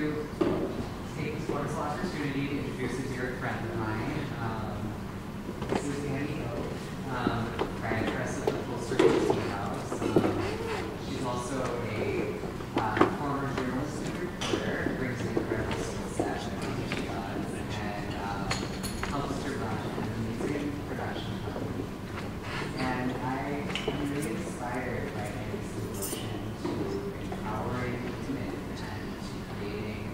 to take this wonderful opportunity to introduce a dear friend of mine. Um, this is Annie Oak, um, directress of the Full Circle Tea House. Um, she's also a uh, former journalist and reporter, brings an incredible skill set in what she does, and um, helps to run an amazing production company. And I am really inspired by Annie's devotion to empowering women and to creating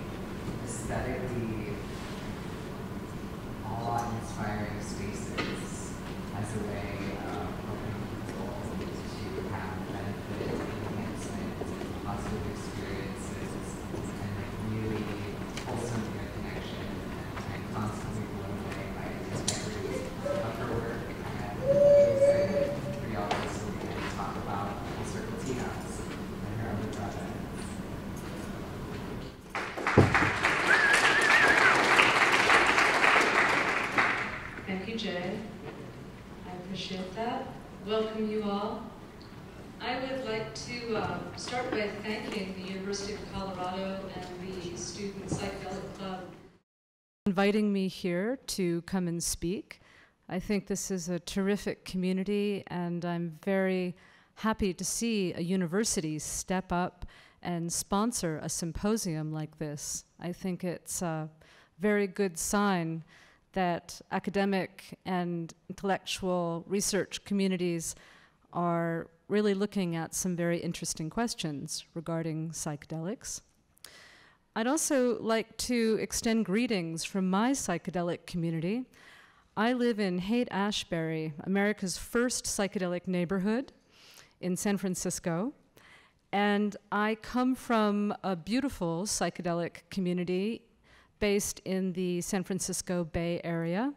aesthetically awe-inspiring spaces as a way of helping people to have benefit, enhancement, positive experiences, and like really wholesome human connection. And I'm constantly blown away by the integrity of her work. And I'm excited for y'all this weekend to talk about Full Circle Tea House and her other projects. Thank you, Jay. I appreciate that. Welcome you all. I would like to uh, start by thanking the University of Colorado and the Student Psychedelic Club. Inviting here to come and speak. I think this is a terrific community, and I'm very happy to see a university step up and sponsor a symposium like this. I think it's a very good sign that academic and intellectual research communities are really looking at some very interesting questions regarding psychedelics. I'd also like to extend greetings from my psychedelic community. I live in Haight Ashbury, America's first psychedelic neighborhood in San Francisco. And I come from a beautiful psychedelic community based in the San Francisco Bay Area.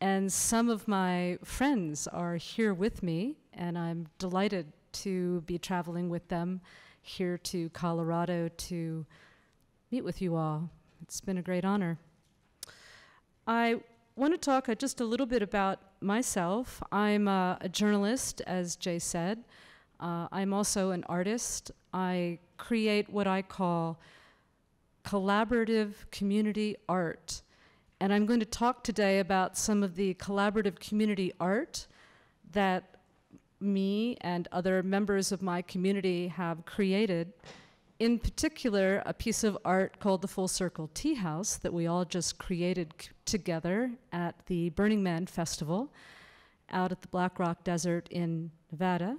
And some of my friends are here with me, and I'm delighted to be traveling with them here to Colorado to meet with you all. It's been a great honor. I want to talk uh, just a little bit about myself. I'm uh, a journalist, as Jay said. Uh, I'm also an artist. I create what I call collaborative community art. And I'm going to talk today about some of the collaborative community art that me and other members of my community have created. In particular, a piece of art called the Full Circle Tea House that we all just created together at the Burning Man Festival out at the Black Rock Desert in Nevada.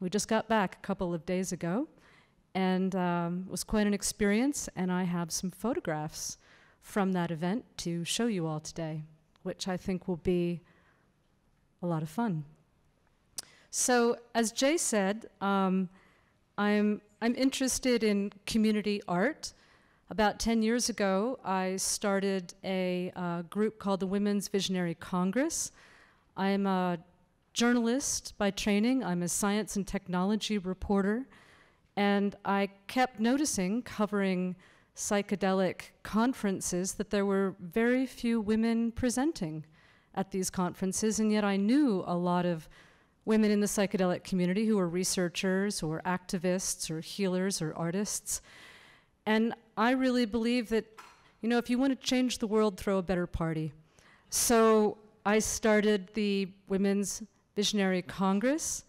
We just got back a couple of days ago and um, it was quite an experience. And I have some photographs from that event to show you all today, which I think will be a lot of fun. So, as Jay said, um, I'm, I'm interested in community art. About 10 years ago, I started a uh, group called the Women's Visionary Congress. I'm a journalist by training, I'm a science and technology reporter. And I kept noticing, covering psychedelic conferences, that there were very few women presenting at these conferences, and yet I knew a lot of women in the psychedelic community who were researchers or activists or healers or artists. And I really believe that, you know, if you want to change the world, throw a better party. So I started the Women's Visionary Congress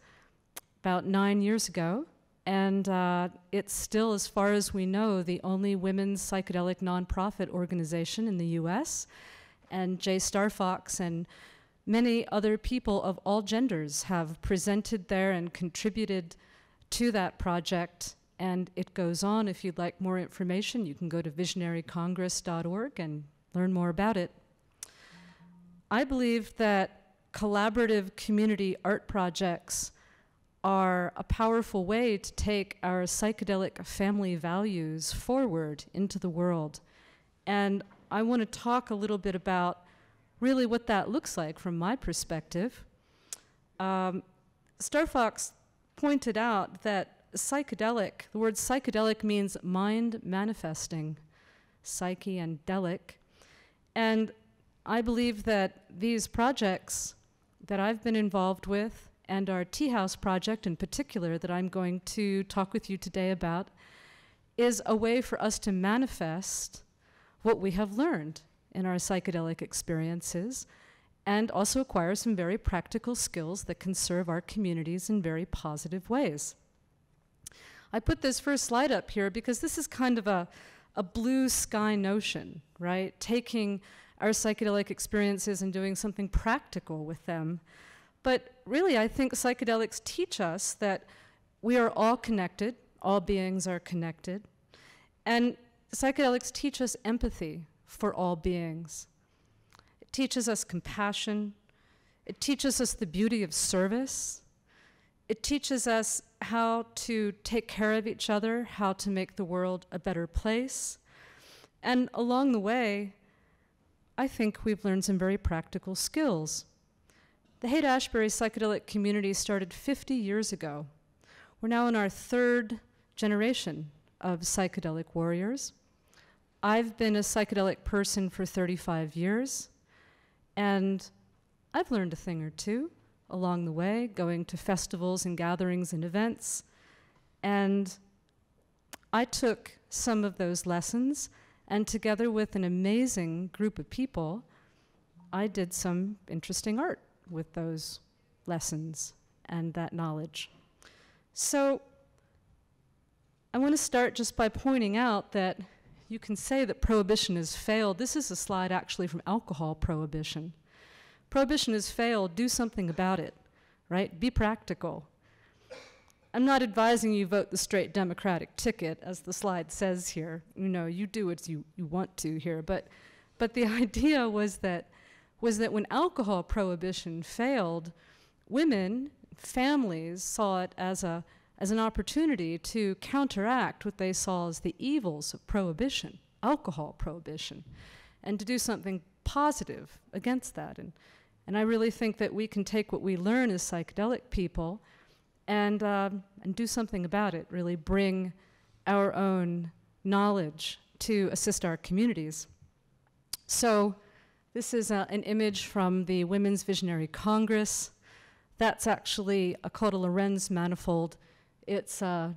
about nine years ago. And uh, it's still, as far as we know, the only women's psychedelic nonprofit organization in the US. And Jay Starfox and many other people of all genders have presented there and contributed to that project. And it goes on. If you'd like more information, you can go to visionarycongress.org and learn more about it. I believe that collaborative community art projects are a powerful way to take our psychedelic family values forward into the world. And I want to talk a little bit about really what that looks like from my perspective. Um, Starfox pointed out that psychedelic, the word psychedelic means mind manifesting, psyche and delic. And I believe that these projects that I've been involved with and our Tea House project in particular that I'm going to talk with you today about is a way for us to manifest what we have learned in our psychedelic experiences and also acquire some very practical skills that can serve our communities in very positive ways. I put this first slide up here because this is kind of a, a blue sky notion, right? Taking our psychedelic experiences and doing something practical with them. But really, I think psychedelics teach us that we are all connected, all beings are connected. And psychedelics teach us empathy for all beings. It teaches us compassion. It teaches us the beauty of service. It teaches us how to take care of each other, how to make the world a better place. And along the way, I think we've learned some very practical skills. The Haight Ashbury psychedelic community started 50 years ago. We're now in our third generation of psychedelic warriors. I've been a psychedelic person for 35 years, and I've learned a thing or two along the way, going to festivals and gatherings and events. And I took some of those lessons, and together with an amazing group of people, I did some interesting art with those lessons and that knowledge. So I want to start just by pointing out that you can say that prohibition has failed. This is a slide actually from alcohol prohibition. Prohibition has failed, do something about it, right? Be practical. I'm not advising you vote the straight Democratic ticket, as the slide says here. You know, you do what you, you want to here. But, but the idea was that, was that when alcohol prohibition failed, women, families saw it as, a, as an opportunity to counteract what they saw as the evils of prohibition, alcohol prohibition, and to do something positive against that. And, and I really think that we can take what we learn as psychedelic people and, uh, and do something about it, really bring our own knowledge to assist our communities. So this is uh, an image from the Women's Visionary Congress. That's actually a called a Lorenz manifold. It's, uh,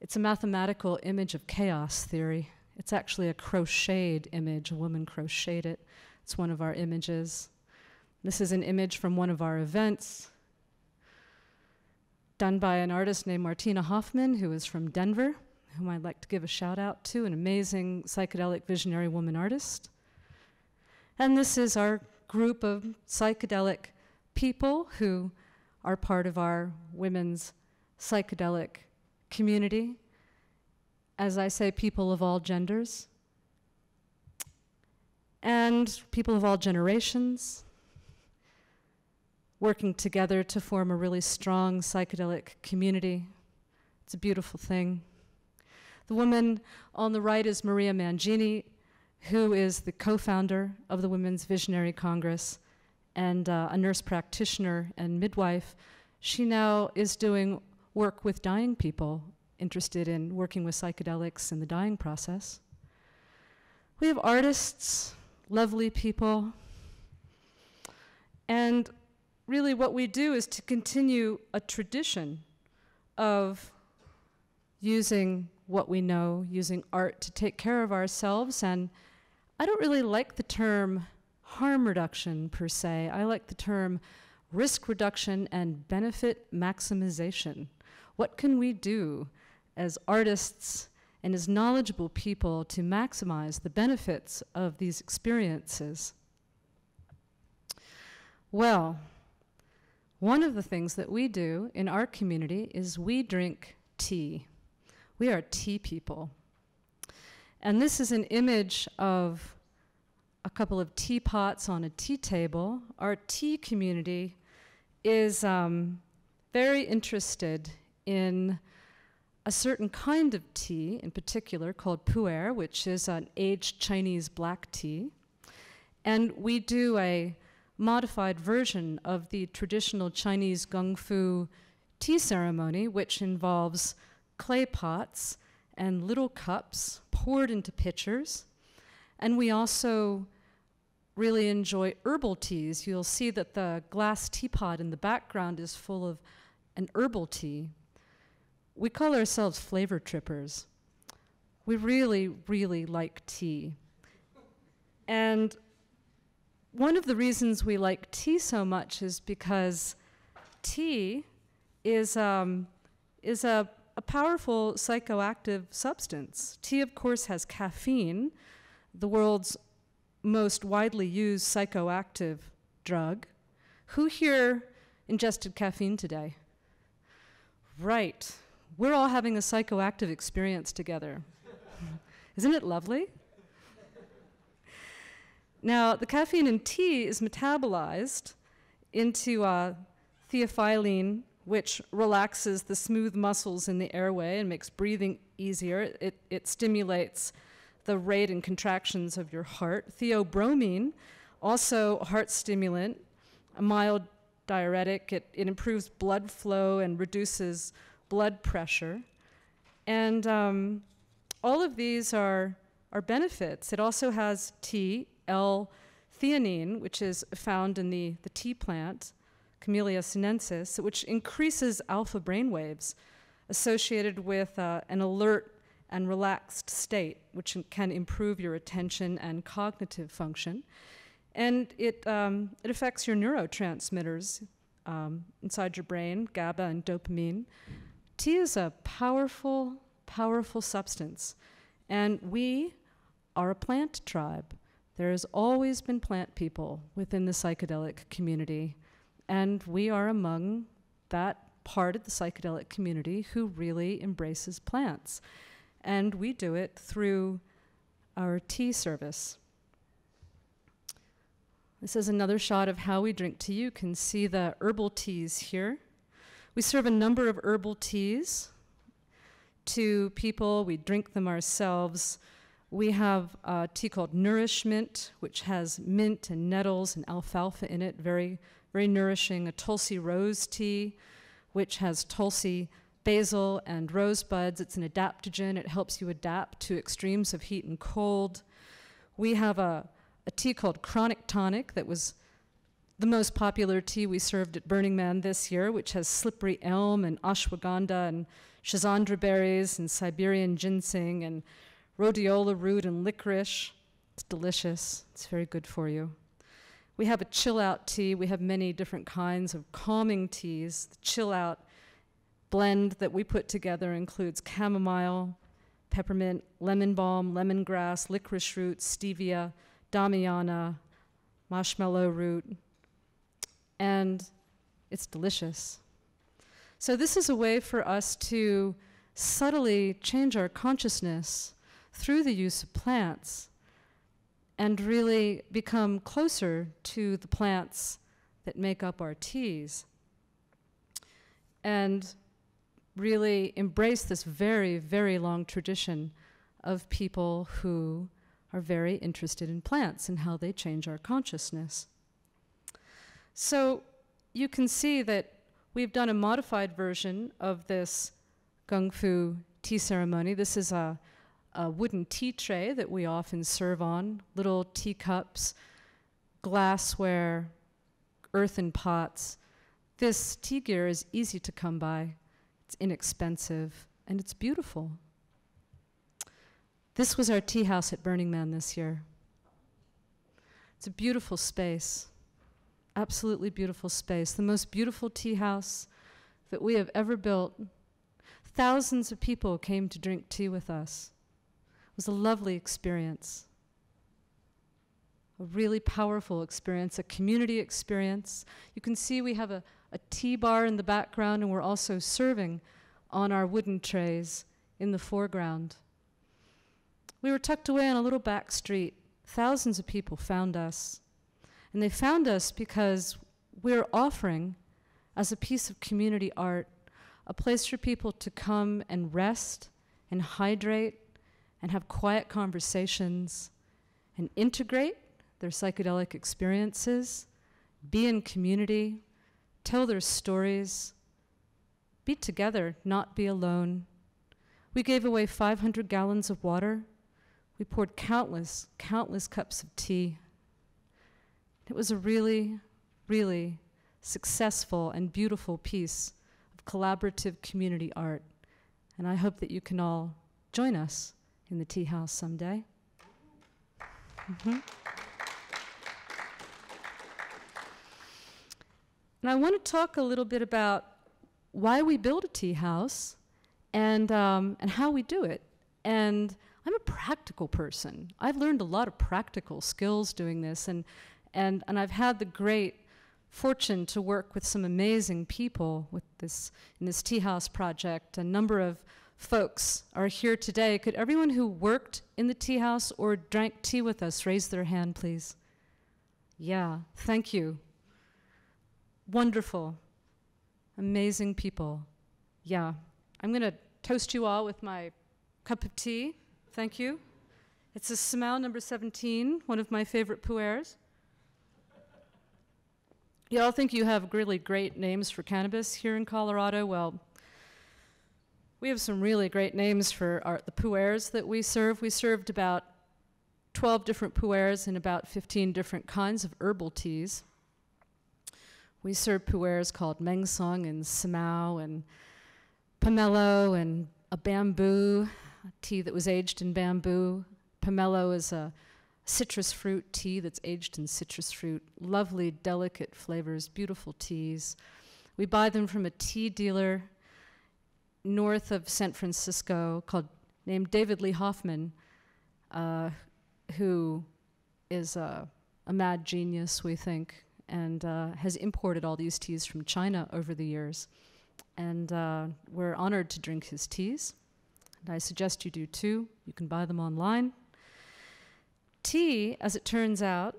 it's a mathematical image of chaos theory. It's actually a crocheted image. A woman crocheted it. It's one of our images. This is an image from one of our events done by an artist named Martina Hoffmann, who is from Denver, whom I'd like to give a shout out to, an amazing psychedelic visionary woman artist. And this is our group of psychedelic people who are part of our women's psychedelic community. As I say, people of all genders and people of all generations working together to form a really strong psychedelic community. It's a beautiful thing. The woman on the right is Maria Mangini, who is the co founder of the Women's Visionary Congress and uh, a nurse practitioner and midwife. She now is doing work with dying people interested in working with psychedelics in the dying process. We have artists, lovely people. And really, what we do is to continue a tradition of using what we know, using art to take care of ourselves. And I don't really like the term harm reduction per se, I like the term risk reduction and benefit maximization. What can we do as artists and as knowledgeable people to maximize the benefits of these experiences? Well, one of the things that we do in our community is we drink tea. We are tea people. And this is an image of a couple of teapots on a tea table. Our tea community is um, very interested in a certain kind of tea, in particular, called pu'er, which is an aged Chinese black tea. And we do a modified version of the traditional Chinese Gung Fu tea ceremony, which involves clay pots and little cups poured into pitchers. And we also really enjoy herbal teas. You'll see that the glass teapot in the background is full of an herbal tea we call ourselves flavor trippers. We really, really like tea. And one of the reasons we like tea so much is because tea is, um, is a, a powerful psychoactive substance. Tea, of course, has caffeine, the world's most widely used psychoactive drug. Who here ingested caffeine today? Right. We're all having a psychoactive experience together. Isn't it lovely? Now, the caffeine in tea is metabolized into uh, theophylline, which relaxes the smooth muscles in the airway and makes breathing easier. It, it stimulates the rate and contractions of your heart. Theobromine, also a heart stimulant, a mild diuretic. It, it improves blood flow and reduces blood pressure. And um, all of these are, are benefits. It also has T, L-theanine, which is found in the, the tea plant, Camellia sinensis, which increases alpha brain waves associated with uh, an alert and relaxed state, which can improve your attention and cognitive function. And it, um, it affects your neurotransmitters um, inside your brain, GABA and dopamine. Tea is a powerful, powerful substance. And we are a plant tribe. There has always been plant people within the psychedelic community. And we are among that part of the psychedelic community who really embraces plants. And we do it through our tea service. This is another shot of how we drink tea. You can see the herbal teas here. We serve a number of herbal teas to people. We drink them ourselves. We have a tea called Nourishment, which has mint and nettles and alfalfa in it, very, very nourishing. A Tulsi rose tea, which has Tulsi basil and rosebuds. It's an adaptogen. It helps you adapt to extremes of heat and cold. We have a, a tea called Chronic Tonic that was the most popular tea we served at Burning Man this year, which has slippery elm and ashwagandha and schisandra berries and Siberian ginseng and rhodiola root and licorice. It's delicious. It's very good for you. We have a chill out tea. We have many different kinds of calming teas. The chill out blend that we put together includes chamomile, peppermint, lemon balm, lemongrass, licorice root, stevia, damiana, marshmallow root, and it's delicious. So, this is a way for us to subtly change our consciousness through the use of plants and really become closer to the plants that make up our teas. And really embrace this very, very long tradition of people who are very interested in plants and how they change our consciousness. So you can see that we've done a modified version of this Gung Fu tea ceremony. This is a, a wooden tea tray that we often serve on, little teacups, glassware, earthen pots. This tea gear is easy to come by. It's inexpensive and it's beautiful. This was our tea house at Burning Man this year. It's a beautiful space, absolutely beautiful space, the most beautiful tea house that we have ever built. Thousands of people came to drink tea with us. It was a lovely experience, a really powerful experience, a community experience. You can see we have a a tea bar in the background, and we're also serving on our wooden trays in the foreground. We were tucked away on a little back street. Thousands of people found us. And they found us because we're offering, as a piece of community art, a place for people to come and rest and hydrate and have quiet conversations and integrate their psychedelic experiences, be in community, tell their stories, be together, not be alone. We gave away 500 gallons of water. We poured countless, countless cups of tea. It was a really, really successful and beautiful piece of collaborative community art. And I hope that you can all join us in the tea house someday. Mhm. And I want to talk a little bit about why we build a tea house and, um, and how we do it. And I'm a practical person. I've learned a lot of practical skills doing this, and, and, and I've had the great fortune to work with some amazing people with this, in this tea house project. A number of folks are here today. Could everyone who worked in the tea house or drank tea with us raise their hand, please? Yeah, thank you. Wonderful. Amazing people. Yeah. I'm going to toast you all with my cup of tea. Thank you. It's a Smile number 17, one of my favorite pu'ers. You all think you have really great names for cannabis here in Colorado? Well, we have some really great names for our, the pu'ers that we serve. We served about 12 different pu'ers and about 15 different kinds of herbal teas. We serve pu'ers called mengsong and samao and pomelo and a bamboo a tea that was aged in bamboo. Pomelo is a citrus fruit tea that's aged in citrus fruit. Lovely, delicate flavors, beautiful teas. We buy them from a tea dealer north of San Francisco called named David Lee Hoffman, uh, who is a, a, mad genius, we think, and uh, has imported all these teas from China over the years. And uh, we're honored to drink his teas. And I suggest you do too. You can buy them online. Tea, as it turns out,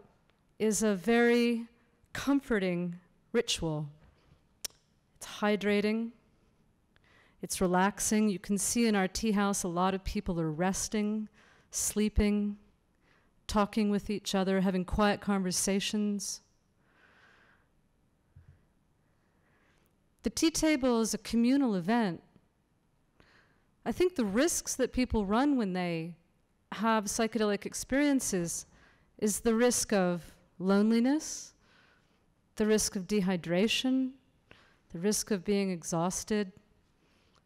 is a very comforting ritual. It's hydrating, it's relaxing. You can see in our tea house a lot of people are resting, sleeping, talking with each other, having quiet conversations. The tea table is a communal event I think the risks that people run when they have psychedelic experiences is the risk of loneliness, the risk of dehydration, the risk of being exhausted,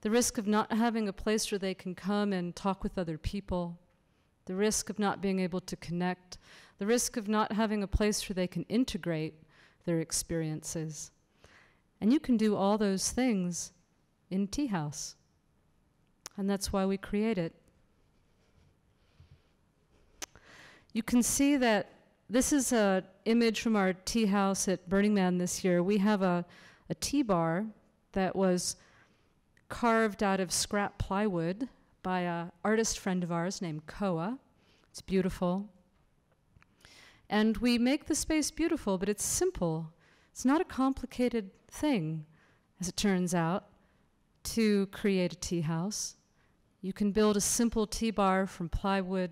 the risk of not having a place where they can come and talk with other people, the risk of not being able to connect, the risk of not having a place where they can integrate their experiences. And you can do all those things in Tea House. And that's why we create it. You can see that this is an image from our tea house at Burning Man this year. We have a, a tea bar that was carved out of scrap plywood by an artist friend of ours named Koa. It's beautiful. And we make the space beautiful, but it's simple. It's not a complicated thing, as it turns out, to create a tea house. You can build a simple tea bar from plywood.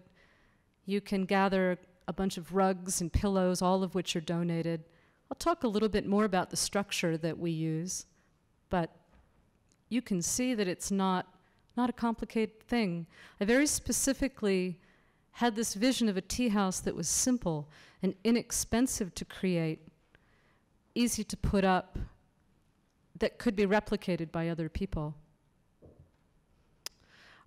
You can gather a bunch of rugs and pillows, all of which are donated. I'll talk a little bit more about the structure that we use, but you can see that it's not, not a complicated thing. I very specifically had this vision of a tea house that was simple and inexpensive to create, easy to put up, that could be replicated by other people.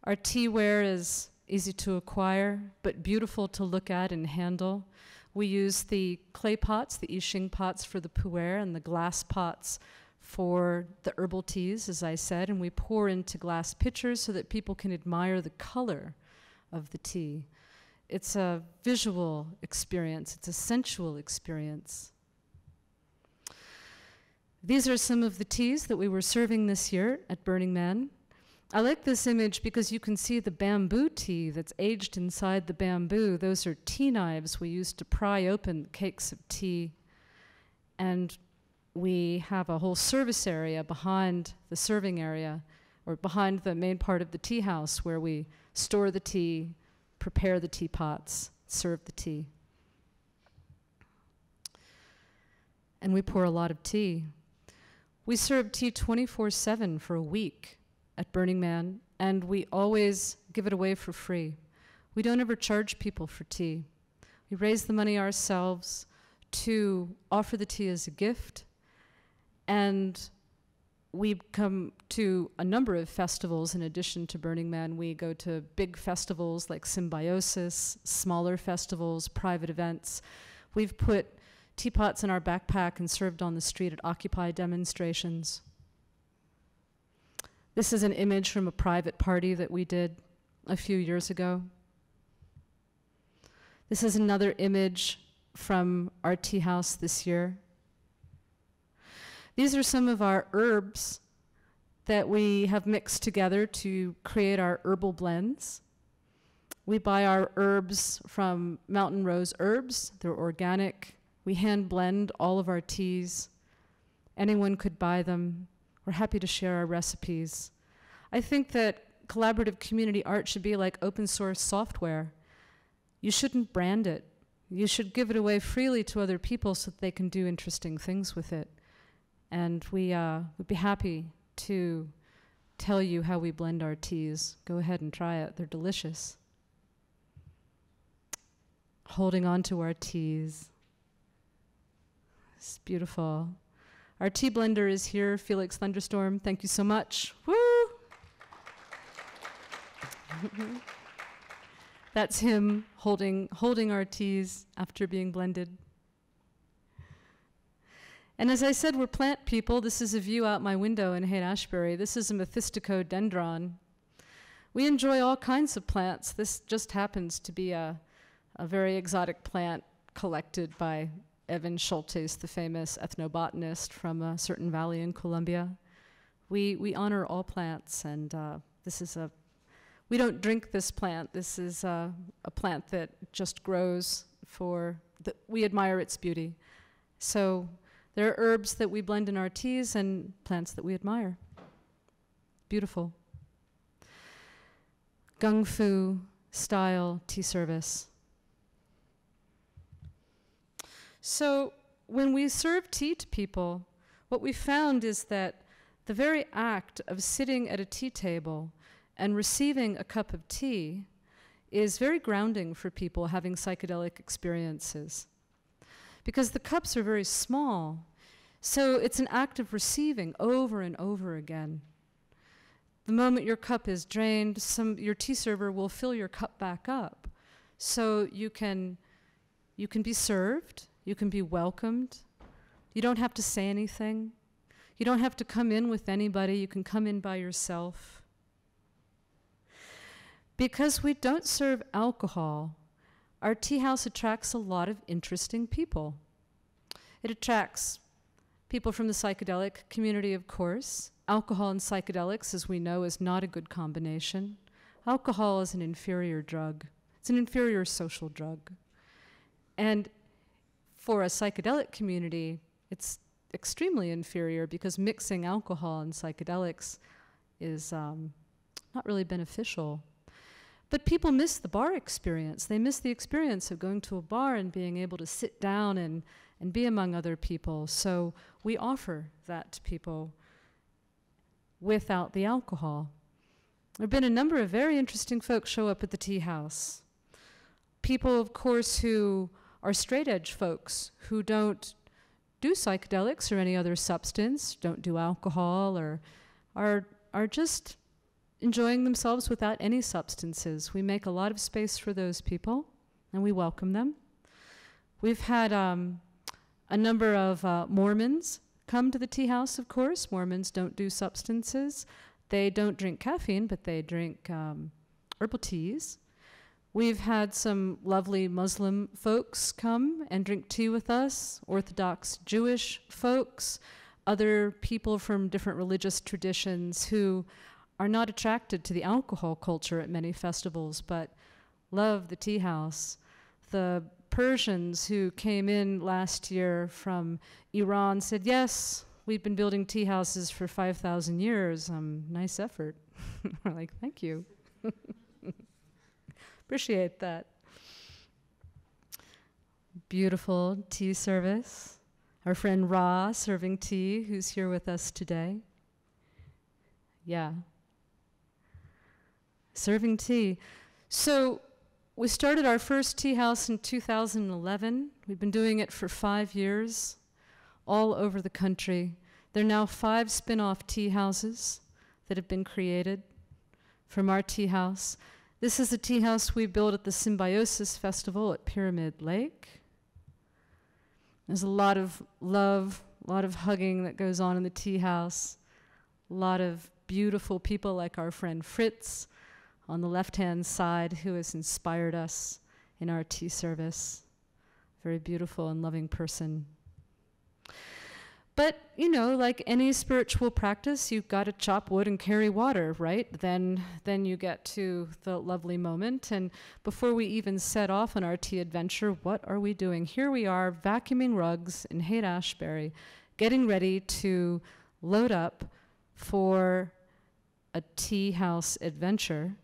Our teaware is easy to acquire, but beautiful to look at and handle. We use the clay pots, the Yixing pots for the pu'er, and the glass pots for the herbal teas, as I said, and we pour into glass pitchers so that people can admire the color of the tea. It's a visual experience, it's a sensual experience. These are some of the teas that we were serving this year at Burning Man. I like this image because you can see the bamboo tea that's aged inside the bamboo. Those are tea knives we use to pry open cakes of tea. And we have a whole service area behind the serving area, or behind the main part of the tea house, where we store the tea, prepare the teapots, serve the tea. And we pour a lot of tea. We serve tea 24 7 for a week at Burning Man, and we always give it away for free. We don't ever charge people for tea. We raise the money ourselves to offer the tea as a gift, and we come to a number of festivals in addition to Burning Man. We go to big festivals like Symbiosis, smaller festivals, private events. We've put teapots in our backpack and served on the street at Occupy demonstrations. This is an image from a private party that we did a few years ago. This is another image from our tea house this year. These are some of our herbs that we have mixed together to create our herbal blends. We buy our herbs from Mountain Rose Herbs. They're organic. We hand blend all of our teas. Anyone could buy them. We're happy to share our recipes. I think that collaborative community art should be like open source software. You shouldn't brand it. You should give it away freely to other people so that they can do interesting things with it. And we uh, would be happy to tell you how we blend our teas. Go ahead and try it, they're delicious. Holding on to our teas. It's beautiful. Our tea blender is here, Felix Thunderstorm. Thank you so much. Woo! That's him holding, holding our teas after being blended. And as I said, we're plant people. This is a view out my window in Haight-Ashbury. This is a methysticodendron. We enjoy all kinds of plants. This just happens to be a, a very exotic plant collected by Evans Schultes, the famous ethnobotanist from a certain valley in Colombia. We, we honor all plants, and uh, this is a, we don't drink this plant. This is a, a plant that just grows for, the, we admire its beauty. So there are herbs that we blend in our teas and plants that we admire. Beautiful. Gung Fu style tea service. So, when we serve tea to people, what we found is that the very act of sitting at a tea table and receiving a cup of tea is very grounding for people having psychedelic experiences because the cups are very small. So it's an act of receiving over and over again. The moment your cup is drained, some, your tea server will fill your cup back up. So you can, you can be served, you can be welcomed. You don't have to say anything. You don't have to come in with anybody, you can come in by yourself. Because we don't serve alcohol, our tea house attracts a lot of interesting people. It attracts people from the psychedelic community, of course. Alcohol and psychedelics, as we know, is not a good combination. Alcohol is an inferior drug, it's an inferior social drug. And for a psychedelic community, it's extremely inferior because mixing alcohol and psychedelics is um, not really beneficial. But people miss the bar experience. They miss the experience of going to a bar and being able to sit down and, and be among other people. So we offer that to people without the alcohol. There have been a number of very interesting folks show up at the tea house. People, of course, who are straight edge folks who don't do psychedelics or any other substance, don't do alcohol, or are, are just enjoying themselves without any substances. We make a lot of space for those people and we welcome them. We've had um, a number of uh, Mormons come to the tea house, of course. Mormons don't do substances. They don't drink caffeine, but they drink um, herbal teas. We've had some lovely Muslim folks come and drink tea with us, Orthodox Jewish folks, other people from different religious traditions who are not attracted to the alcohol culture at many festivals, but love the tea house. The Persians who came in last year from Iran said, Yes, we've been building tea houses for 5,000 years. Um, nice effort. We're like, Thank you. Appreciate that. Beautiful tea service. Our friend Ra serving tea, who's here with us today. Yeah, serving tea. So we started our first tea house in 2011. We've been doing it for five years, all over the country. There are now five spin off tea houses that have been created from our tea house. This is a tea house we built at the Symbiosis Festival at Pyramid Lake. There's a lot of love, a lot of hugging that goes on in the tea house, a lot of beautiful people like our friend Fritz on the left hand side who has inspired us in our tea service. Very beautiful and loving person. But, you know, like any spiritual practice, you've got to chop wood and carry water, right? Then, then you get to the lovely moment. And before we even set off on our tea adventure, what are we doing? Here we are, vacuuming rugs in Haight Ashbury, getting ready to load up for a tea house adventure.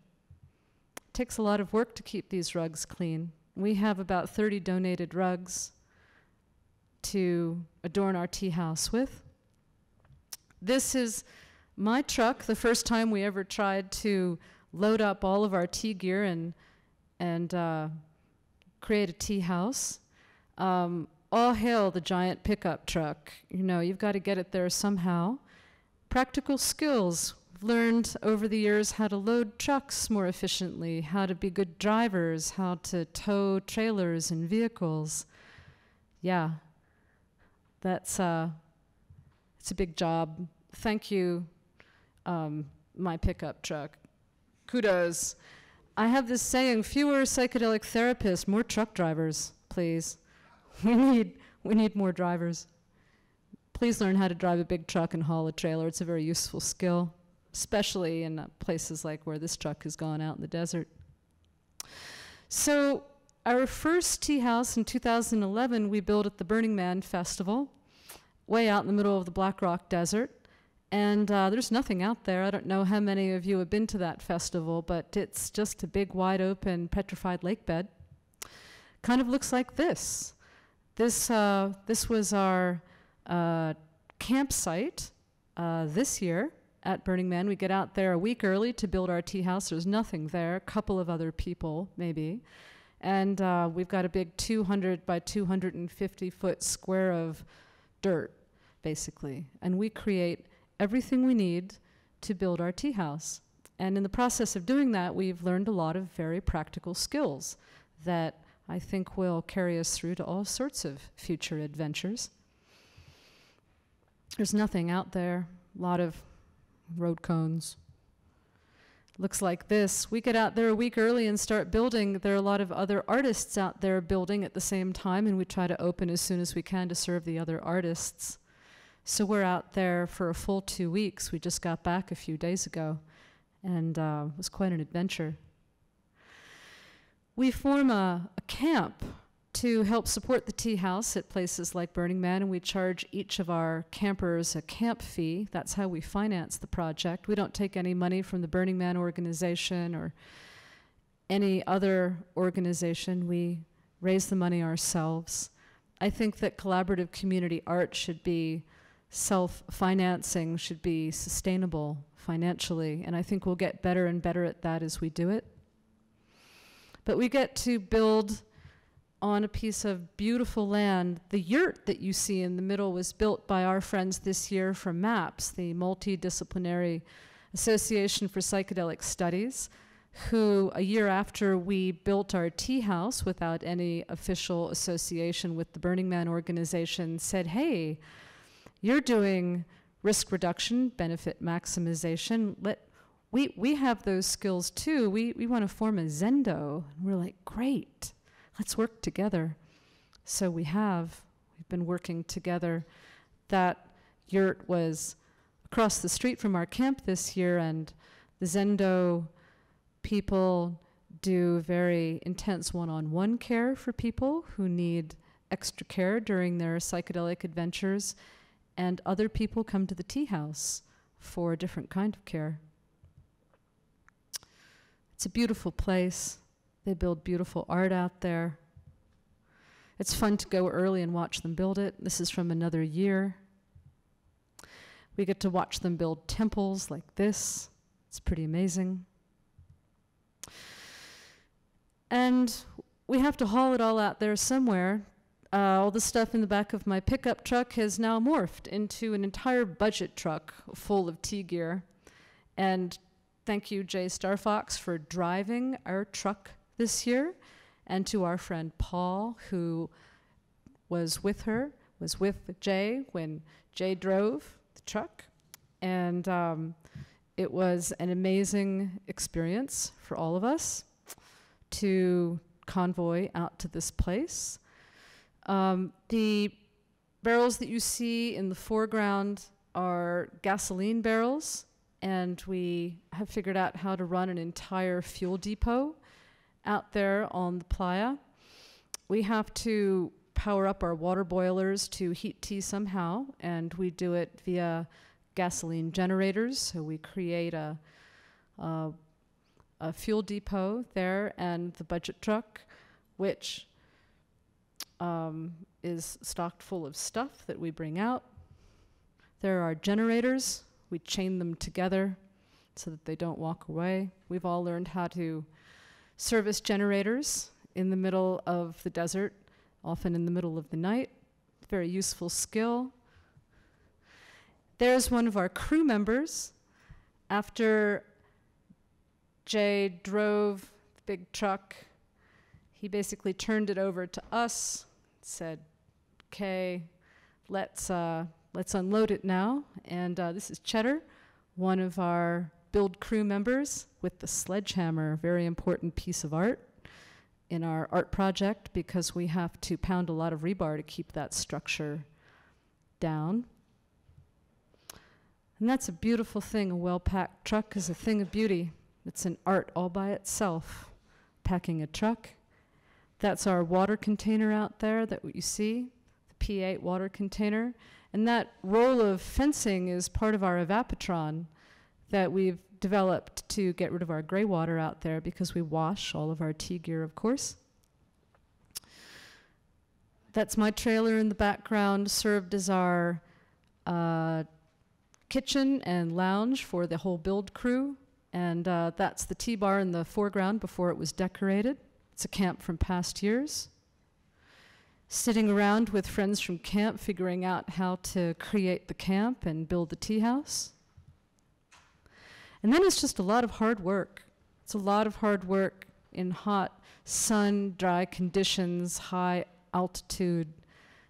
It takes a lot of work to keep these rugs clean. We have about 30 donated rugs to adorn our tea house with. This is my truck, the first time we ever tried to load up all of our tea gear and, and uh, create a tea house. Um, all hail the giant pickup truck. You know, you've got to get it there somehow. Practical skills. We've learned over the years how to load trucks more efficiently, how to be good drivers, how to tow trailers and vehicles. Yeah, that's uh, it's a big job. Thank you, um, my pickup truck. Kudos. I have this saying: fewer psychedelic therapists, more truck drivers, please. We need we need more drivers. Please learn how to drive a big truck and haul a trailer. It's a very useful skill, especially in uh, places like where this truck has gone out in the desert. So our first tea house in 2011 we built at the Burning Man Festival, way out in the middle of the Black Rock Desert. And uh, there's nothing out there. I don't know how many of you have been to that festival, but it's just a big, wide open, petrified lake bed. Kind of looks like this. This, uh, this was our uh, campsite uh, this year at Burning Man. We get out there a week early to build our tea house. There's nothing there, a couple of other people, maybe. And uh, we've got a big 200 by 250 foot square of dirt, basically. And we create everything we need to build our tea house. And in the process of doing that, we've learned a lot of very practical skills that I think will carry us through to all sorts of future adventures. There's nothing out there, a lot of road cones, looks like this. We get out there a week early and start building. There are a lot of other artists out there building at the same time, and we try to open as soon as we can to serve the other artists. So we're out there for a full two weeks. We just got back a few days ago, and uh, it was quite an adventure. We form a, a camp to help support the tea house at places like Burning Man, and we charge each of our campers a camp fee. That's how we finance the project. We don't take any money from the Burning Man organization or any other organization. We raise the money ourselves. I think that collaborative community art should be self financing, should be sustainable financially, and I think we'll get better and better at that as we do it. But we get to build on a piece of beautiful land. The yurt that you see in the middle was built by our friends this year from MAPS, the Multidisciplinary Association for Psychedelic Studies, who a year after we built our tea house without any official association with the Burning Man organization said, hey, you're doing risk reduction, benefit maximization. Let, we, we have those skills too. We, we want to form a Zendo. And we're like, great let's work together. So we have, we've been working together. That yurt was across the street from our camp this year, and the Zendo people do very intense one on one care for people who need extra care during their psychedelic adventures, and other people come to the tea house for a different kind of care. It's a beautiful place. They build beautiful art out there. It's fun to go early and watch them build it. This is from another year. We get to watch them build temples like this. It's pretty amazing. And we have to haul it all out there somewhere. uh, all the stuff in the back of my pickup truck has now morphed into an entire budget truck full of tea gear. And thank you, Jay Starfox, for driving our truck this year, and to our friend Paul, who was with her, was with Jay when Jay drove the truck. And um, it was an amazing experience for all of us to convoy out to this place. Um, the barrels that you see in the foreground are gasoline barrels, and we have figured out how to run an entire fuel depot out there on the playa. We have to power up our water boilers to heat tea somehow, and we do it via gasoline generators. So we create a, a, a fuel depot there and the budget truck, which um, is stocked full of stuff that we bring out. There are generators. We chain them together so that they don't walk away. We've all learned how to service generators in the middle of the desert, often in the middle of the night. Very useful skill. There's one of our crew members. After Jay drove the big truck, he basically turned it over to us, said, "Okay, let's uh, let's unload it now." And uh, this is Cheddar, one of our build crew members with the sledgehammer, very important piece of art in our art project because we have to pound a lot of rebar to keep that structure down. And that's a beautiful thing. A well packed truck is a thing of beauty. It's an art all by itself. Packing a truck. That's our water container out there that you see, the P8 water container. And that roll of fencing is part of our evapotron that we've developed to get rid of our gray water out there because we wash all of our tea gear, of course. That's my trailer in the background, served as our uh, kitchen and lounge for the whole build crew. And uh, that's the tea bar in the foreground before it was decorated. It's a camp from past years. Sitting around with friends from camp, figuring out how to create the camp and build the tea house. And then it's just a lot of hard work. It's a lot of hard work in hot, sun, dry conditions, high altitude,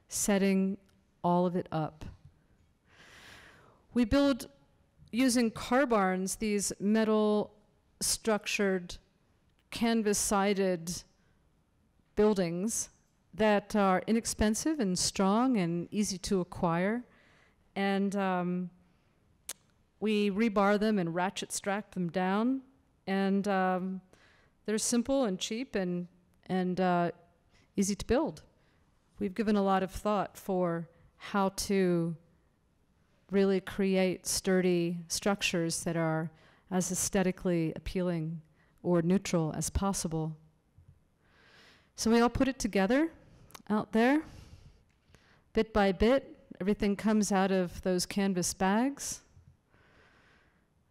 setting all of it up. We build using car barns, these metal structured, canvas sided buildings that are inexpensive and strong and easy to acquire. And um, we rebar them and ratchet strap them down. And um, they're simple and cheap and, and uh, easy to build. We've given a lot of thought for how to really create sturdy structures that are as aesthetically appealing or neutral as possible. So we all put it together out there, bit by bit. Everything comes out of those canvas bags.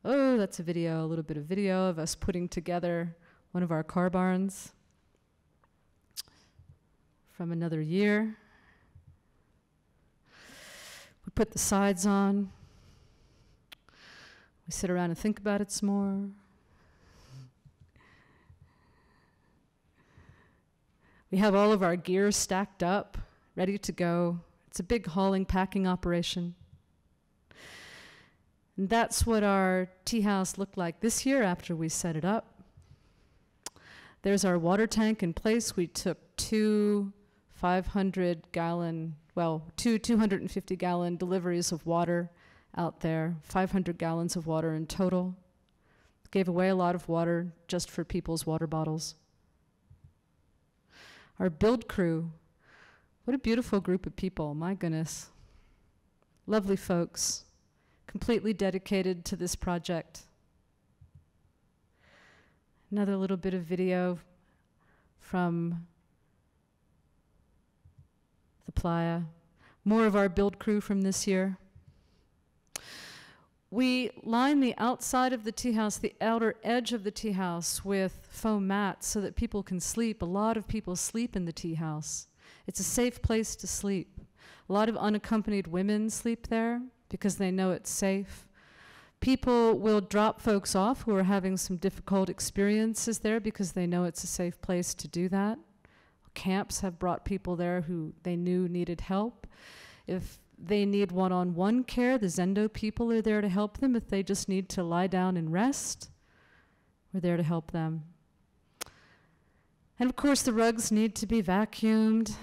Oh, that's a video, a little bit of video of us putting together one of our car barns from another year. We put the sides on. We sit around and think about it some more. We have all of our gear stacked up, ready to go. It's a big hauling, packing operation. And that's what our tea house looked like this year after we set it up. There's our water tank in place. We took two 500 gallon well, two 250 gallon deliveries of water out there, 500 gallons of water in total. Gave away a lot of water just for people's water bottles. Our build crew, what a beautiful group of people, my goodness. Lovely folks, completely dedicated to this project. Another little bit of video from the playa, more of our build crew from this year. We line the outside of the tea house, the outer edge of the tea house, with foam mats so that people can sleep. A lot of people sleep in the tea house. It's a safe place to sleep. A lot of unaccompanied women sleep there because they know it's safe. People will drop folks off who are having some difficult experiences there because they know it's a safe place to do that. Camps have brought people there who they knew needed help. If they need one on one care, the Zendo people are there to help them. If they just need to lie down and rest, we're there to help them. And of course, the rugs need to be vacuumed.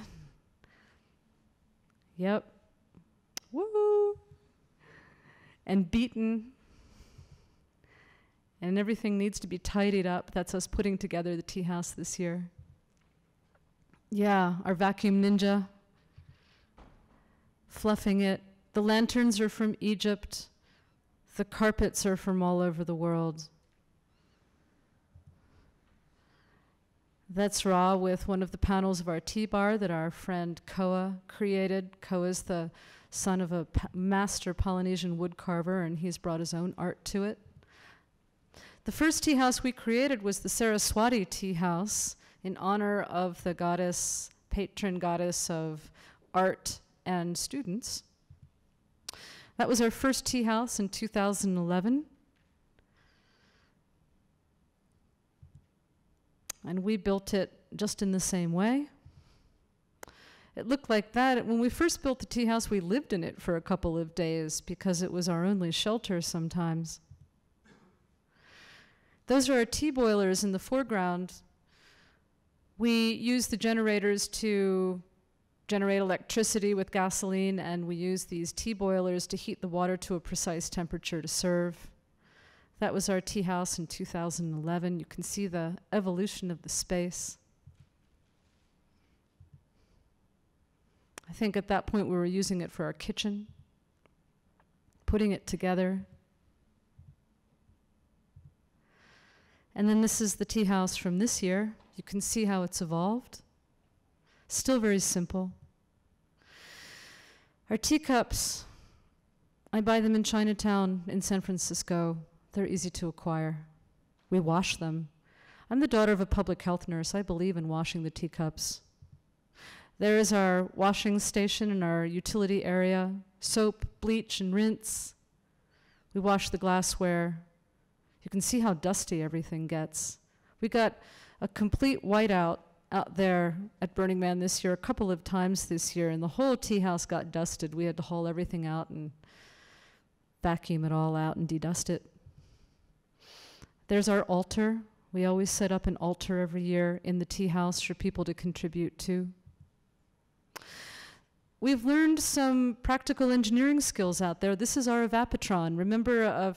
Yep. Woo! And beaten. And everything needs to be tidied up. That's us putting together the tea house this year. Yeah, our vacuum ninja. Fluffing it. The lanterns are from Egypt. The carpets are from all over the world. That's raw with one of the panels of our tea bar that our friend Koa created. Koa is the son of a master Polynesian woodcarver, and he's brought his own art to it. The first tea house we created was the Saraswati tea house in honor of the goddess, patron goddess of art and students. That was our first tea house in 2011. And we built it just in the same way. It looked like that. When we first built the tea house, we lived in it for a couple of days because it was our only shelter sometimes. Those are our tea boilers in the foreground. We use the generators to generate electricity with gasoline, and we use these tea boilers to heat the water to a precise temperature to serve. That was our tea house in 2011. You can see the evolution of the space. I think at that point we were using it for our kitchen, putting it together. And then this is the tea house from this year. You can see how it's evolved. Still very simple. Our teacups, I buy them in Chinatown in San Francisco. They're easy to acquire. We wash them. I'm the daughter of a public health nurse. I believe in washing the teacups. There is our washing station in our utility area soap, bleach, and rinse. We wash the glassware. You can see how dusty everything gets. We got a complete whiteout out there at Burning Man this year, a couple of times this year, and the whole tea house got dusted. We had to haul everything out and vacuum it all out and dedust it. There's our altar. We always set up an altar every year in the tea house for people to contribute to. We've learned some practical engineering skills out there. This is our evapotron. Remember a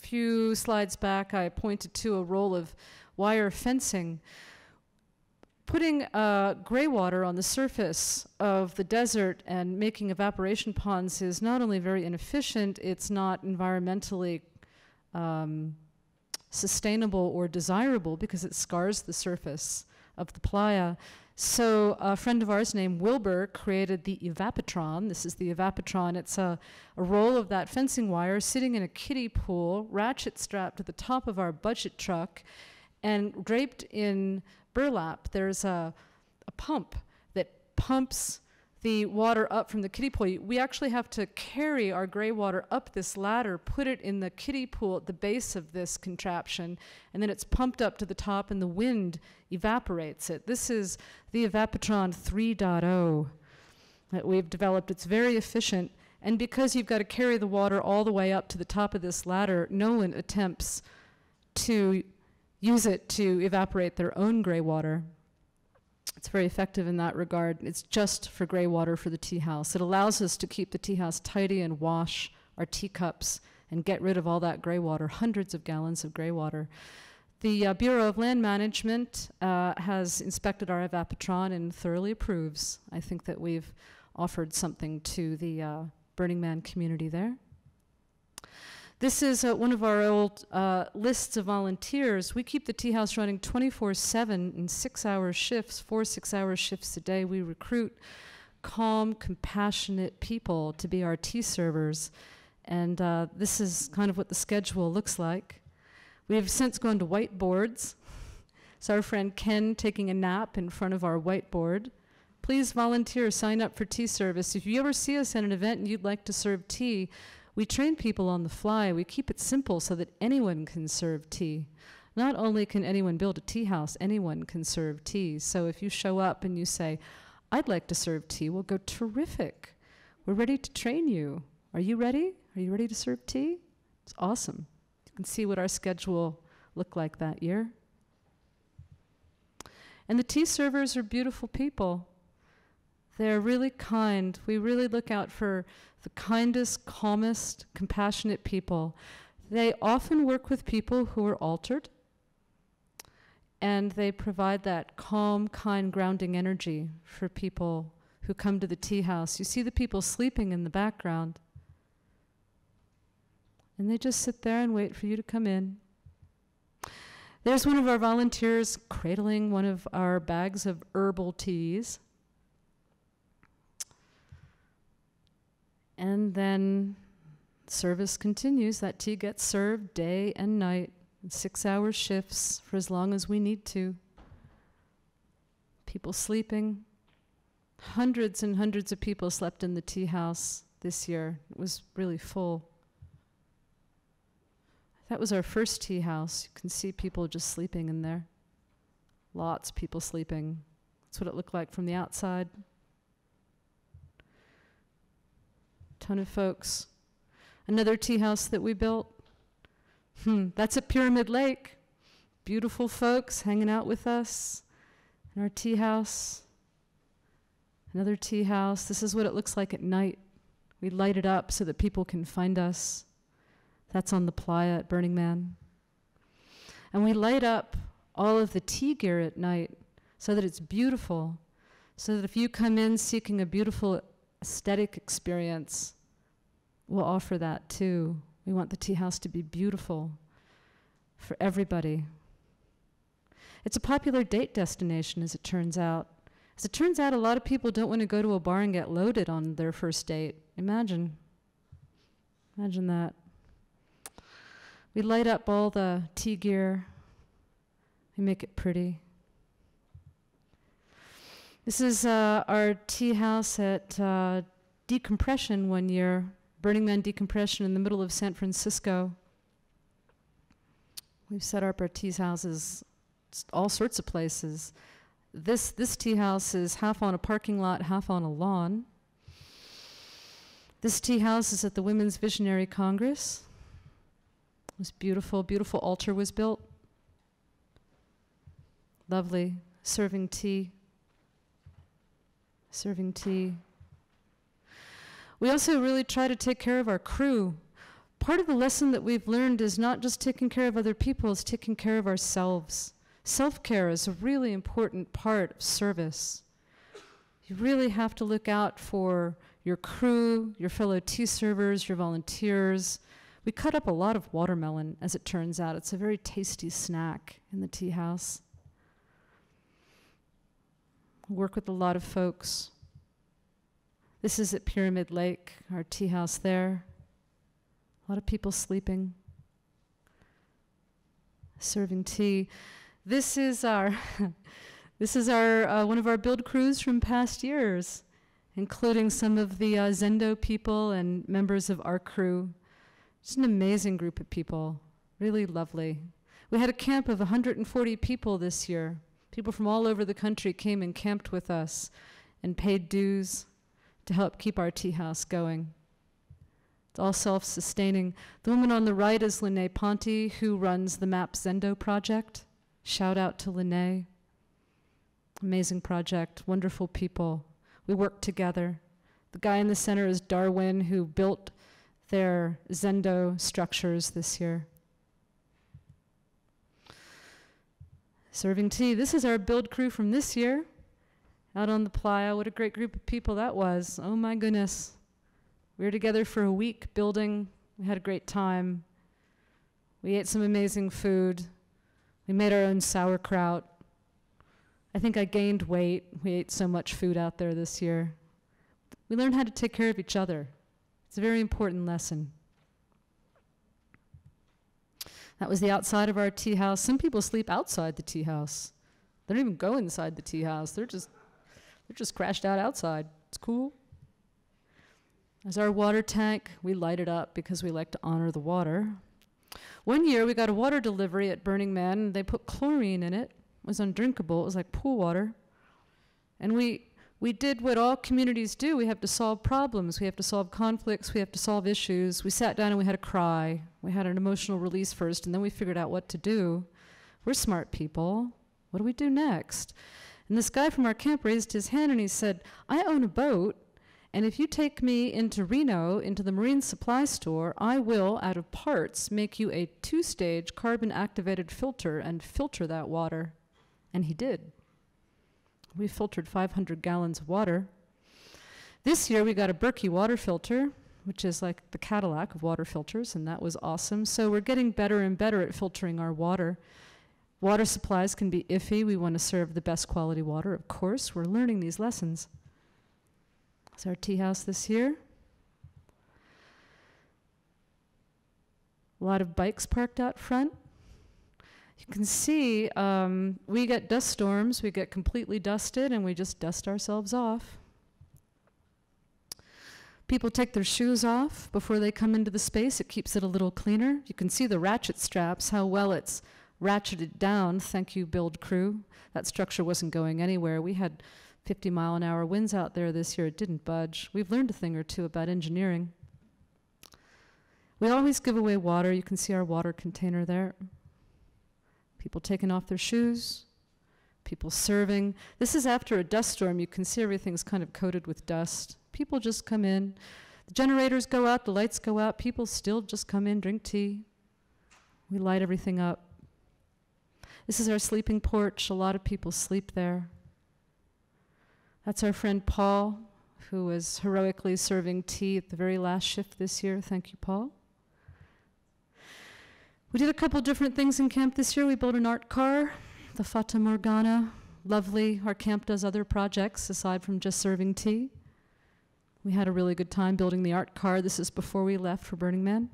few slides back, I pointed to a roll of wire fencing. Putting uh, gray water on the surface of the desert and making evaporation ponds is not only very inefficient, it's not environmentally um, sustainable or desirable because it scars the surface of the playa. So a friend of ours named Wilbur created the Evapotron. This is the Evapotron. It's a, a roll of that fencing wire sitting in a kiddie pool, ratchet strapped to the top of our budget truck, and draped in burlap. There's a, a pump that pumps the water up from the kiddie pool. We actually have to carry our gray water up this ladder, put it in the kiddie pool at the base of this contraption, and then it's pumped up to the top and the wind evaporates it. This is the Evapotron 3.0 that we've developed. It's very efficient, and because you've got to carry the water all the way up to the top of this ladder, no one attempts to use it to evaporate their own gray water. It's very effective in that regard. It's just for gray water for the tea house. It allows us to keep the tea house tidy and wash our teacups and get rid of all that gray water, hundreds of gallons of gray water. The uh, Bureau of Land Management uh, has inspected our evapotron and thoroughly approves. I think that we've offered something to the uh, Burning Man community there. This is uh, one of our old uh, lists of volunteers. We keep the tea house running 24 7 in six hour shifts, four six hour shifts a day. We recruit calm, compassionate people to be our tea servers. And uh, this is kind of what the schedule looks like. We have since gone to whiteboards. So our friend Ken taking a nap in front of our whiteboard. please volunteer, sign up for tea service. If you ever see us at an event and you'd like to serve tea, we train people on the fly. We keep it simple so that anyone can serve tea. Not only can anyone build a tea house, anyone can serve tea. So if you show up and you say, I'd like to serve tea, we'll go, terrific. We're ready to train you. Are you ready? Are you ready to serve tea? It's awesome. You can see what our schedule looked like that year. And the tea servers are beautiful people. They're really kind. We really look out for the kindest, calmest, compassionate people. They often work with people who are altered, and they provide that calm, kind, grounding energy for people who come to the tea house. You see the people sleeping in the background, and they just sit there and wait for you to come in. There's one of our volunteers cradling one of our bags of herbal teas. And then service continues. That tea gets served day and night, six hour shifts for as long as we need to. People sleeping. Hundreds and hundreds of people slept in the tea house this year. It was really full. That was our first tea house. You can see people just sleeping in there. Lots of people sleeping. That's what it looked like from the outside. Ton of folks. Another tea house that we built. Hmm, that's at Pyramid Lake. Beautiful folks hanging out with us in our tea house. Another tea house. This is what it looks like at night. We light it up so that people can find us. That's on the playa at Burning Man. And we light up all of the tea gear at night so that it's beautiful, so that if you come in seeking a beautiful aesthetic experience, we'll offer that too. We want the tea house to be beautiful for everybody. It's a popular date destination, as it turns out. As it turns out, a lot of people don't want to go to a bar and get loaded on their first date. Imagine. Imagine that. We light up all the tea gear. We make it pretty. This is uh, our tea house at uh, Decompression one year, Burning Man Decompression in the middle of San Francisco. We've set up our tea houses all sorts of places. This, this tea house is half on a parking lot, half on a lawn. This tea house is at the Women's Visionary Congress was beautiful. Beautiful altar was built. Lovely. Serving tea. Serving tea. We also really try to take care of our crew. Part of the lesson that we've learned is not just taking care of other people, it's taking care of ourselves. Self care is a really important part of service. You really have to look out for your crew, your fellow tea servers, your volunteers, we cut up a lot of watermelon, as it turns out. It's a very tasty snack in the tea house. Work with a lot of folks. This is at Pyramid Lake, our tea house there. A lot of people sleeping, serving tea. This is our, this is our uh, one of our build crews from past years, including some of the uh, Zendo people and members of our crew. It's an amazing group of people, really lovely. We had a camp of 140 people this year. People from all over the country came and camped with us and paid dues to help keep our tea house going. It's all self sustaining. The woman on the right is Linnae Ponte, who runs the MAPS Zendo project. Shout out to Lene. Amazing project, wonderful people. We work together. The guy in the center is Darwin, who built their Zendo structures this year. Serving tea. This is our build crew from this year out on the playa. What a great group of people that was. Oh my goodness. We were together for a week building. We had a great time. We ate some amazing food. We made our own sauerkraut. I think I gained weight. We ate so much food out there this year. We learned how to take care of each other. It's a very important lesson. That was the outside of our tea house. Some people sleep outside the tea house. They don't even go inside the tea house. They're just They're just crashed out outside. It's cool. As our water tank, we light it up because we like to honor the water. One year we got a water delivery at Burning Man and they put chlorine in it. It was undrinkable. It was like pool water. And we we did what all communities do. We have to solve problems. We have to solve conflicts. We have to solve issues. We sat down and we had a cry. We had an emotional release first, and then we figured out what to do. We're smart people. What do we do next? And this guy from our camp raised his hand and he said, I own a boat, and if you take me into Reno, into the marine supply store, I will, out of parts, make you a two stage carbon activated filter and filter that water. And he did. We filtered 500 gallons of water. This year we got a Berkey water filter, which is like the Cadillac of water filters, and that was awesome. So we're getting better and better at filtering our water. Water supplies can be iffy. We want to serve the best quality water, of course. We're learning these lessons. It's our tea house this year. A lot of bikes parked out front. You can see um, we get dust storms, we get completely dusted, and we just dust ourselves off. People take their shoes off before they come into the space. It keeps it a little cleaner. You can see the ratchet straps, how well it's ratcheted down. Thank you, build crew. That structure wasn't going anywhere. We had 50 mile an hour winds out there this year. It didn't budge. We've learned a thing or two about engineering. We always give away water. You can see our water container there people taking off their shoes, people serving. This is after a dust storm. You can see everything's kind of coated with dust. People just come in. The generators go out, the lights go out. People still just come in, drink tea. We light everything up. This is our sleeping porch. A lot of people sleep there. That's our friend Paul, who was heroically serving tea at the very last shift this year. Thank you, Paul. We did a couple different things in camp this year. We built an art car, the Fata Morgana. Lovely. Our camp does other projects aside from just serving tea. We had a really good time building the art car. This is before we left for Burning Man.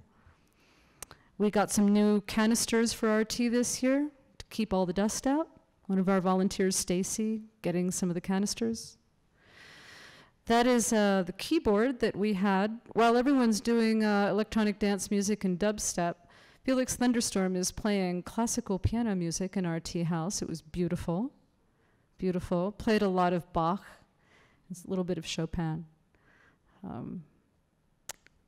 We got some new canisters for our tea this year keep all the dust out. One of our volunteers, Stacy, getting some of the canisters. That is uh, the keyboard that we had while everyone's doing uh, electronic dance music and dubstep. Felix Thunderstorm is playing classical piano music in our tea house. It was beautiful, beautiful. Played a lot of Bach, a little bit of Chopin. Um,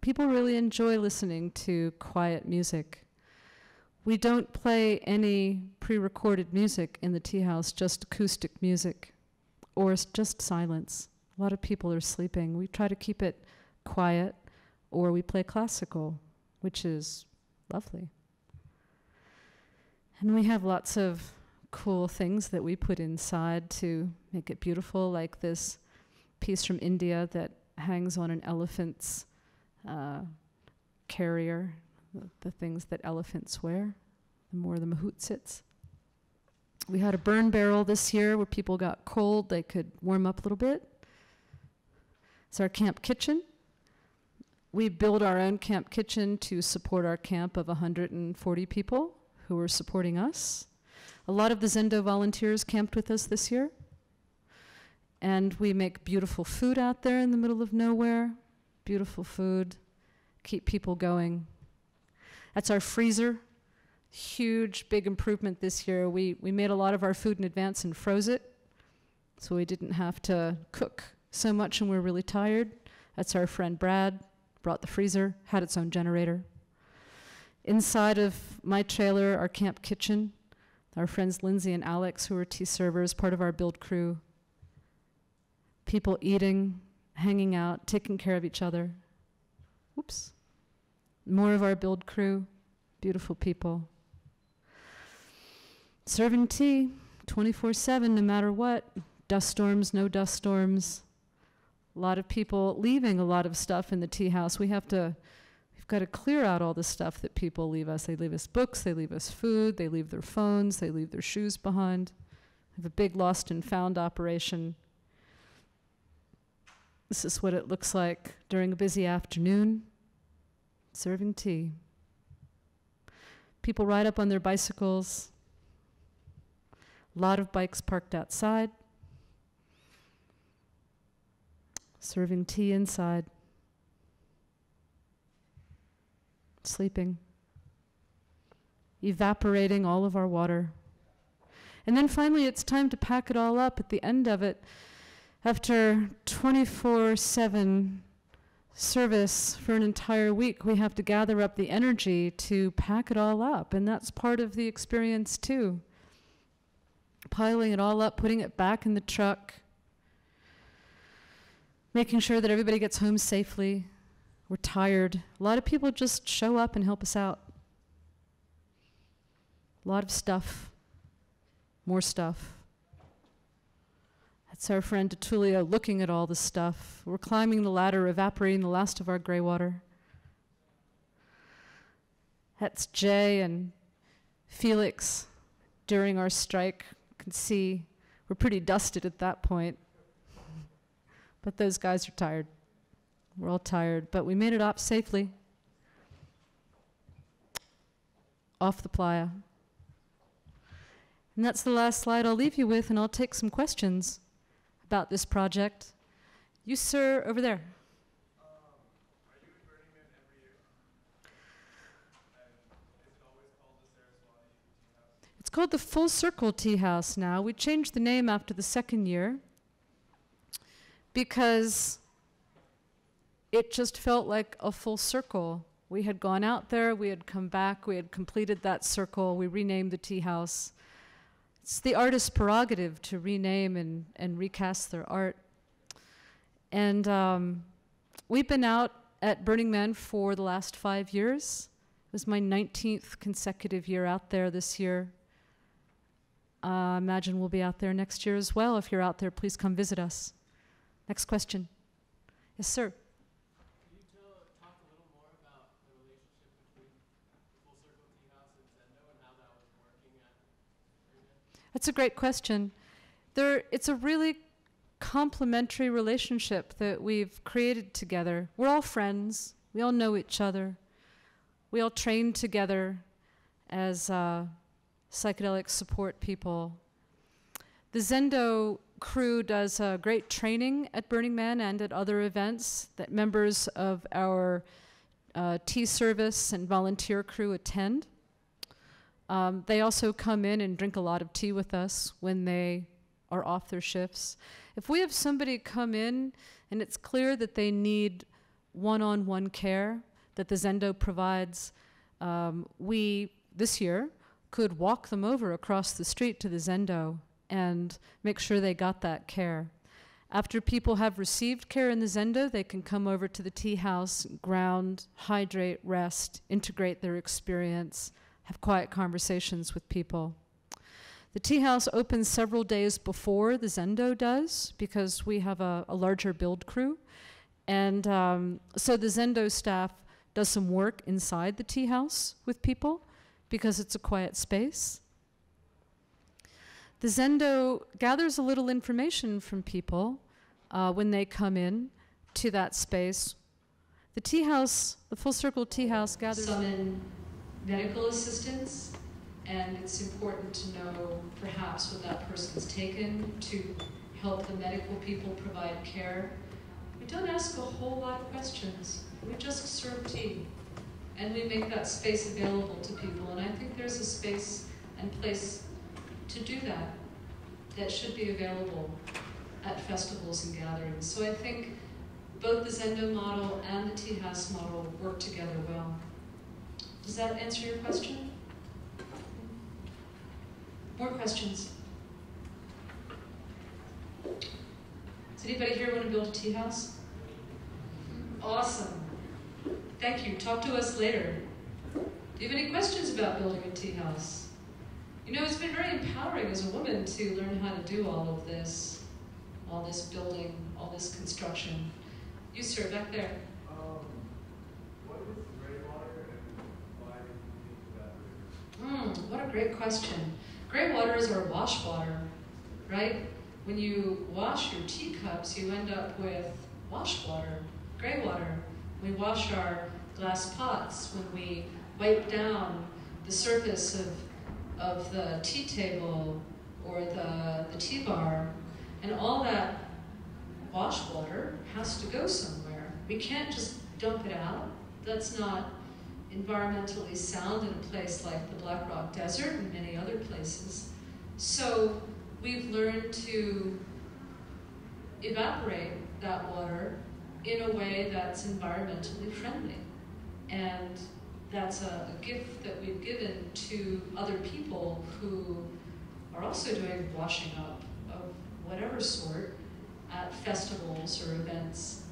people really enjoy listening to quiet music. We don't play any pre recorded music in the tea house, just acoustic music or just silence. A lot of people are sleeping. We try to keep it quiet, or we play classical, which is lovely. And we have lots of cool things that we put inside to make it beautiful, like this piece from India that hangs on an elephant's uh, carrier, the, things that elephants wear, the more the mahout sits. We had a burn barrel this year where people got cold, they could warm up a little bit. It's our camp kitchen. We build our own camp kitchen to support our camp of 140 people who are supporting us. A lot of the Zendo volunteers camped with us this year. And we make beautiful food out there in the middle of nowhere. Beautiful food. Keep people going. That's our freezer. Huge, big improvement this year. We, we made a lot of our food in advance and froze it. So we didn't have to cook so much and we're really tired. That's our friend Brad. Brought the freezer, had its own generator. Inside of my trailer, our camp kitchen, our friends Lindsay and Alex, who are tea servers, part of our build crew. People eating, hanging out, taking care of each other. Oops. More of our build crew, beautiful people. Serving tea 24 7, no matter what. Dust storms, no dust storms. A lot of people leaving a lot of stuff in the tea house. We have to, we've got to clear out all the stuff that people leave us. They leave us books, they leave us food, they leave their phones, they leave their shoes behind. We have a big lost and found operation. This is what it looks like during a busy afternoon, serving tea. People ride up on their bicycles. A lot of bikes parked outside. serving tea inside, sleeping, evaporating all of our water. And then finally, it's time to pack it all up at the end of it. After 24 7 service for an entire week, we have to gather up the energy to pack it all up. And that's part of the experience, too. Piling it all up, putting it back in the truck, making sure that everybody gets home safely. We're tired. A lot of people just show up and help us out. A lot of stuff, more stuff. That's our friend Tullio looking at all the stuff. We're climbing the ladder, evaporating the last of our gray water. That's Jay and Felix during our strike. You can see we're pretty dusted at that point. But those guys are tired. We're all tired, but we made it up safely. Off the playa. And that's the last slide I'll leave you with, and I'll take some questions about this project. You, sir, over there. It's called the Full Circle Tea House now. We changed the name after the second year because it just felt like a full circle. We had gone out there, we had come back, we had completed that circle, we renamed the tea house. It's the artist's prerogative to rename and, and recast their art. And um, we've been out at Burning Man for the last five years. It was my 19th consecutive year out there this year. I uh, imagine we'll be out there next year as well. If you're out there, please come visit us. Next question. Yes, sir. That's a great question. There, it's a really complementary relationship that we've created together. We're all friends. We all know each other. We all train together as uh, psychedelic support people. The Zendo crew does uh, great training at Burning Man and at other events that members of our uh, tea service and volunteer crew attend. Um, they also come in and drink a lot of tea with us when they are off their shifts. If we have somebody come in and it's clear that they need one on one care that the Zendo provides, um, we, this year, could walk them over across the street to the Zendo and make sure they got that care. After people have received care in the Zendo, they can come over to the tea house, ground, hydrate, rest, integrate their experience, have quiet conversations with people. The tea house opens several days before the Zendo does because we have a, a larger build crew. And um, so the Zendo staff does some work inside the tea house with people because it's a quiet space. The Zendo gathers a little information from people uh, when they come in to that space. The tea house, the full circle tea house gathers. Summon medical assistance, and it's important to know perhaps what that person's taken to help the medical people provide care. We don't ask a whole lot of questions. We just serve tea and we make that space available to people. And I think there's a space and place to do that that should be available at festivals and gatherings. So I think both the Zendo model and the tea house model work together well. Does that answer your question? More questions? Does anybody here want to build a tea house? Awesome. Thank you. Talk to us later. Do you have any questions about building a tea house? You know, it's been very empowering as a woman to learn how to do all of this, all this building, all this construction. You, sir, back there. Um, what is gray water and why do you think Mm, what a great question. Gray water is our wash water, right? When you wash your teacups, you end up with wash water, gray water. We wash our glass pots when we wipe down the surface of, of the tea table or the, the tea bar, and all that wash water has to go somewhere. We can't just dump it out. That's not environmentally sound in a place like the Black Rock Desert and many other places. So we've learned to evaporate that water in a way that's environmentally friendly. And that's a, a gift that we've given to other people who are also doing washing up of whatever sort at festivals or events.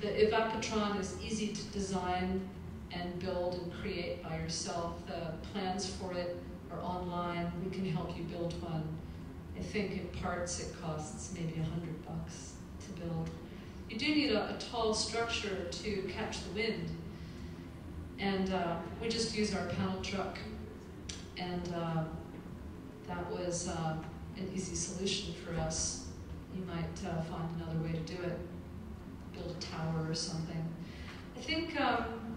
The Evapotron is easy to design and build and create by yourself. The plans for it are online. We can help you build one. I think in parts it costs maybe a hundred bucks to build. You do need a, a, tall structure to catch the wind. And uh, we just use our panel truck. And uh, that was uh, an easy solution for us. You might uh, find another way to do it, build a tower or something. I think um,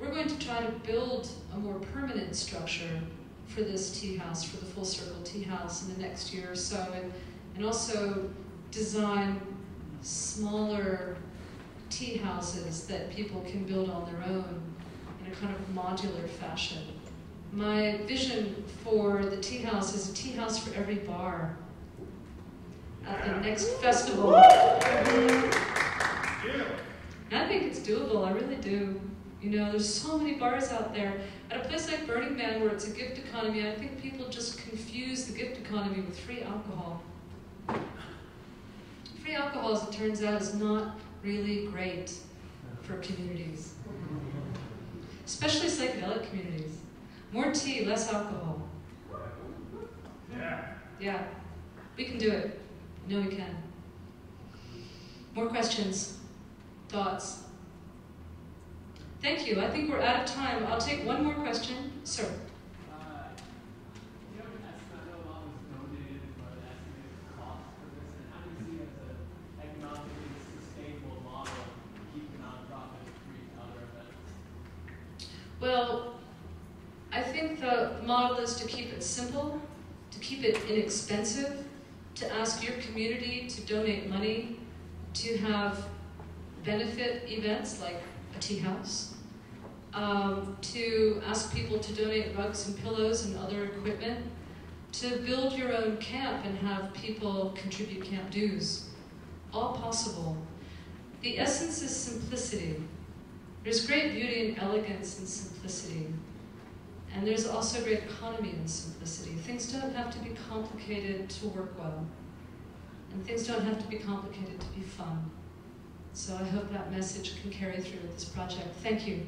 we're going to try to build a more permanent structure for this tea house, for the Full Circle Tea House in the next year or so, and, and also design smaller tea houses that people can build on their own in a kind of modular fashion. My vision for the tea house is a tea house for every bar at the next festival. I think it's doable, I really do. You know, there's so many bars out there. At a place like Burning Man, where it's a gift economy, I think people just confuse the gift economy with free alcohol. Free alcohol, as it turns out, is not really great for communities, especially psychedelic communities. More tea, less alcohol. Yeah. Yeah, we can do it. No, we can. More questions, thoughts? Thank you. I think we're out of time. I'll take one more question. Sir. Well, I think the model is to keep it simple, to keep it inexpensive, to ask your community to donate money, to have benefit events like a tea house, um, to ask people to donate rugs and pillows and other equipment, to build your own camp and have people contribute camp dues. All possible. The essence is simplicity. There's great beauty and elegance in simplicity. And there's also great economy in simplicity. Things don't have to be complicated to work well. And things don't have to be complicated to be fun. So I hope that message can carry through with this project. Thank you.